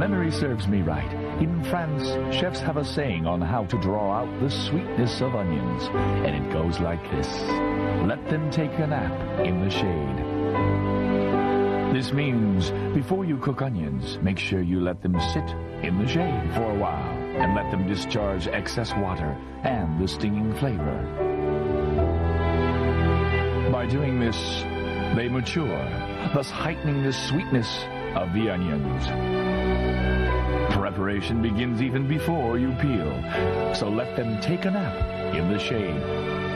memory serves me right, in France, chefs have a saying on how to draw out the sweetness of onions, and it goes like this. Let them take a nap in the shade. This means before you cook onions, make sure you let them sit in the shade for a while and let them discharge excess water and the stinging flavor. By doing this, they mature, thus heightening the sweetness of the onions. Preparation begins even before you peel, so let them take a nap in the shade.